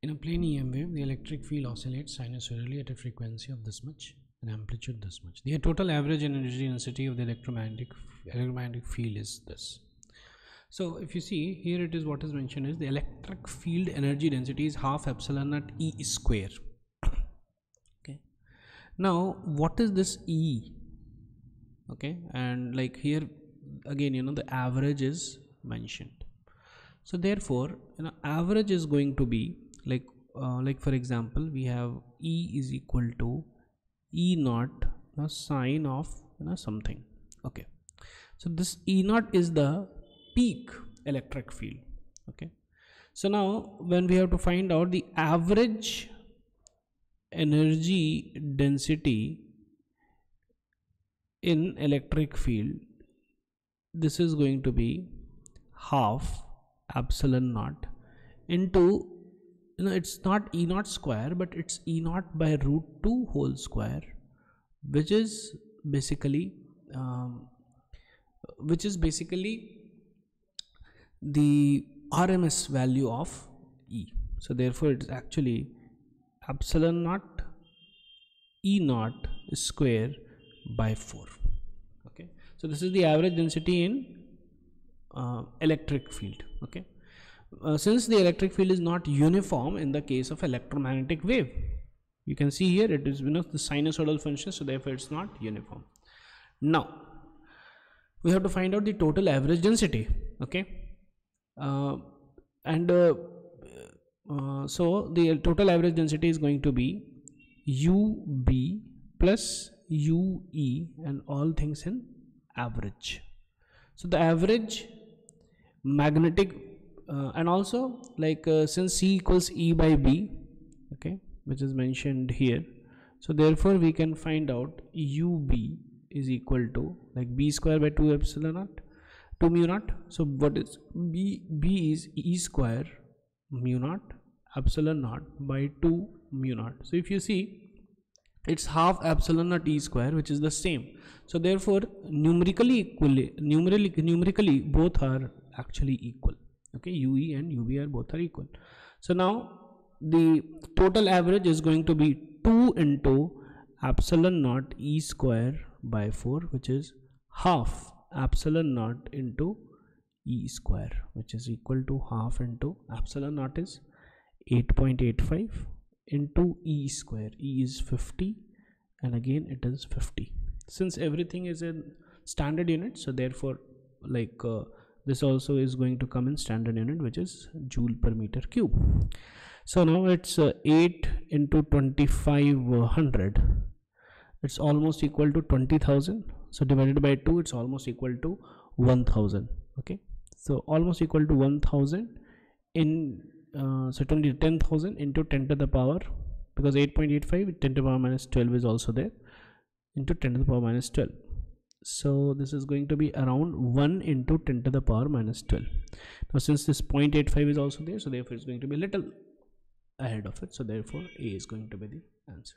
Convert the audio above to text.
In a plane EM wave, the electric field oscillates sinusoidally at a frequency of this much and amplitude this much. The total average energy density of the electromagnetic electromagnetic field is this. So if you see here it is what is mentioned is the electric field energy density is half epsilon naught E square. okay. Now what is this E? Okay, and like here again you know the average is mentioned. So therefore you know average is going to be like uh, like for example we have E is equal to E naught the sine of you know something. Okay. So this E naught is the peak electric field. Okay. So now when we have to find out the average energy density in electric field this is going to be half epsilon naught into know it's not e naught square but it's e naught by root 2 whole square which is basically um, which is basically the RMS value of E. So therefore it's actually epsilon naught E naught square by 4 okay? So this is the average density in uh, electric field. Okay uh, since the electric field is not uniform in the case of electromagnetic wave you can see here it is you know the sinusoidal function so therefore it's not uniform. Now we have to find out the total average density okay? Uh, and uh, uh so the total average density is going to be ub plus ue and all things in average. So the average magnetic uh, and also like uh, since c equals e by b okay which is mentioned here so therefore we can find out ub is equal to like b square by 2 epsilon naught 2 mu naught. So what is b b is e square mu naught epsilon naught by 2 mu naught. So if you see it's half epsilon naught e square which is the same. So therefore numerically equally numerically numerically both are actually equal okay ue and ub are both are equal. So now the total average is going to be 2 into epsilon naught e square by 4 which is half epsilon naught into e square which is equal to half into epsilon naught is 8.85 into e square. E is 50 and again it is 50 since everything is in standard unit so therefore like uh, this also is going to come in standard unit which is joule per meter cube. So now it's uh, 8 into 2500 it's almost equal to 20000 so divided by 2 it's almost equal to 1000 okay? So almost equal to 1000 in uh, so 20 10000 into 10 to the power because 8.85 10 to the power minus 12 is also there into 10 to the power minus 12 so this is going to be around 1 into 10 to the power minus 12 now since this 0.85 is also there so therefore it's going to be a little ahead of it. So therefore a is going to be the answer